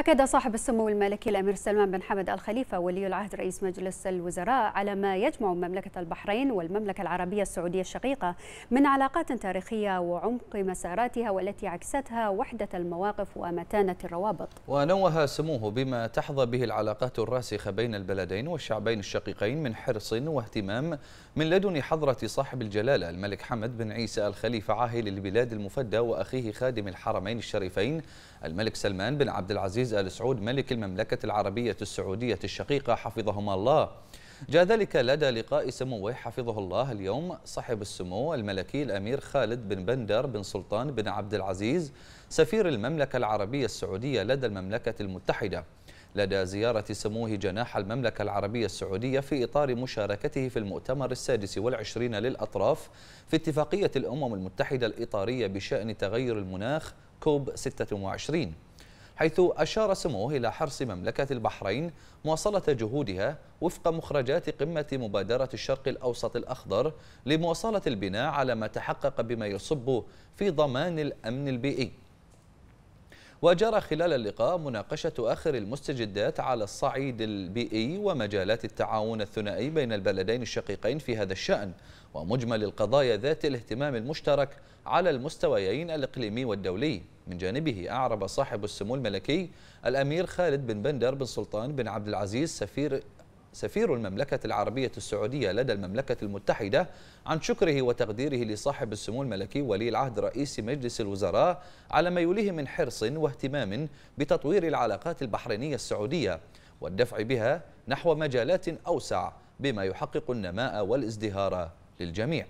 أكد صاحب السمو الملكي الأمير سلمان بن حمد الخليفة ولي العهد رئيس مجلس الوزراء على ما يجمع مملكة البحرين والمملكة العربية السعودية الشقيقة من علاقات تاريخية وعمق مساراتها والتي عكستها وحدة المواقف ومتانة الروابط. ونوه سموه بما تحظى به العلاقات الراسخة بين البلدين والشعبين الشقيقين من حرص واهتمام من لدن حضرة صاحب الجلالة الملك حمد بن عيسى الخليفة عاهل البلاد المفدى وأخيه خادم الحرمين الشريفين الملك سلمان بن عبد العزيز آل سعود ملك المملكة العربية السعودية الشقيقة حفظهما الله. جاء ذلك لدى لقاء سموه حفظه الله اليوم صاحب السمو الملكي الأمير خالد بن بندر بن سلطان بن عبد العزيز سفير المملكة العربية السعودية لدى المملكة المتحدة. لدى زيارة سموه جناح المملكة العربية السعودية في إطار مشاركته في المؤتمر السادس والعشرين للأطراف في اتفاقية الأمم المتحدة الإطارية بشأن تغير المناخ كوب 26 حيث أشار سموه إلى حرص مملكة البحرين مواصلة جهودها وفق مخرجات قمة مبادرة الشرق الأوسط الأخضر لمواصلة البناء على ما تحقق بما يصب في ضمان الأمن البيئي. وجرى خلال اللقاء مناقشة آخر المستجدات على الصعيد البيئي ومجالات التعاون الثنائي بين البلدين الشقيقين في هذا الشأن ومجمل القضايا ذات الاهتمام المشترك على المستويين الإقليمي والدولي. من جانبه أعرب صاحب السمو الملكي الأمير خالد بن بندر بن سلطان بن عبد العزيز سفير سفير المملكة العربية السعودية لدى المملكة المتحدة عن شكره وتقديره لصاحب السمو الملكي ولي العهد رئيس مجلس الوزراء على ما يليه من حرص واهتمام بتطوير العلاقات البحرينية السعودية والدفع بها نحو مجالات أوسع بما يحقق النماء والازدهار للجميع.